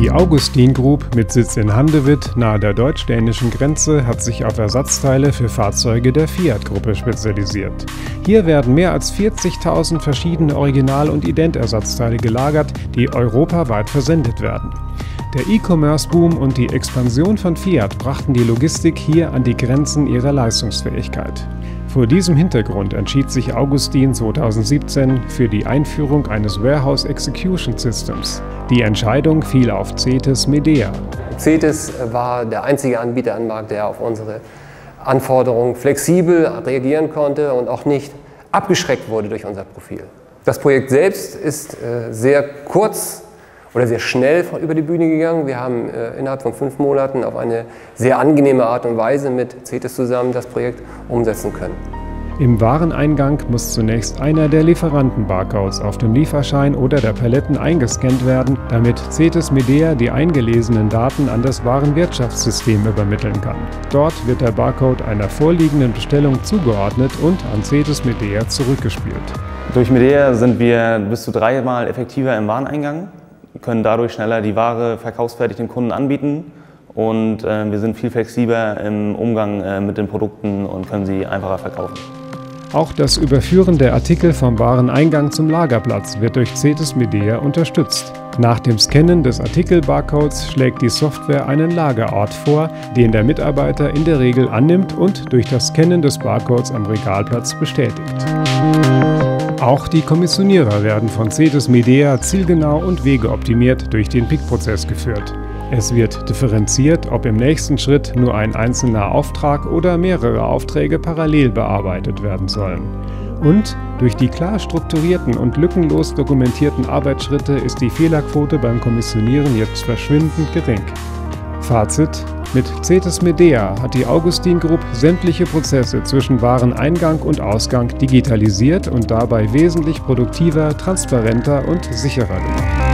Die Augustin Group mit Sitz in Handewitt nahe der deutsch-dänischen Grenze hat sich auf Ersatzteile für Fahrzeuge der Fiat-Gruppe spezialisiert. Hier werden mehr als 40.000 verschiedene Original- und Identersatzteile gelagert, die europaweit versendet werden. Der E-Commerce-Boom und die Expansion von Fiat brachten die Logistik hier an die Grenzen ihrer Leistungsfähigkeit. Vor diesem Hintergrund entschied sich Augustin 2017 für die Einführung eines Warehouse Execution Systems. Die Entscheidung fiel auf CETIS Medea. CETIS war der einzige Anbieter am Markt, der auf unsere Anforderungen flexibel reagieren konnte und auch nicht abgeschreckt wurde durch unser Profil. Das Projekt selbst ist äh, sehr kurz oder sehr schnell über die Bühne gegangen. Wir haben äh, innerhalb von fünf Monaten auf eine sehr angenehme Art und Weise mit CETIS zusammen das Projekt umsetzen können. Im Wareneingang muss zunächst einer der Lieferanten-Barcodes auf dem Lieferschein oder der Paletten eingescannt werden, damit CETIS Medea die eingelesenen Daten an das Warenwirtschaftssystem übermitteln kann. Dort wird der Barcode einer vorliegenden Bestellung zugeordnet und an CETIS Medea zurückgespielt. Durch Medea sind wir bis zu dreimal effektiver im Wareneingang können dadurch schneller die Ware verkaufsfertig den Kunden anbieten und äh, wir sind viel flexibler im Umgang äh, mit den Produkten und können sie einfacher verkaufen. Auch das Überführen der Artikel vom Wareneingang zum Lagerplatz wird durch CETIS Medea unterstützt. Nach dem Scannen des Artikelbarcodes schlägt die Software einen Lagerort vor, den der Mitarbeiter in der Regel annimmt und durch das Scannen des Barcodes am Regalplatz bestätigt. Auch die Kommissionierer werden von CETIS Medea zielgenau und wegeoptimiert durch den PIC-Prozess geführt. Es wird differenziert, ob im nächsten Schritt nur ein einzelner Auftrag oder mehrere Aufträge parallel bearbeitet werden sollen. Und durch die klar strukturierten und lückenlos dokumentierten Arbeitsschritte ist die Fehlerquote beim Kommissionieren jetzt verschwindend gering. Fazit mit CETIS Medea hat die Augustin Group sämtliche Prozesse zwischen Wareneingang und Ausgang digitalisiert und dabei wesentlich produktiver, transparenter und sicherer gemacht.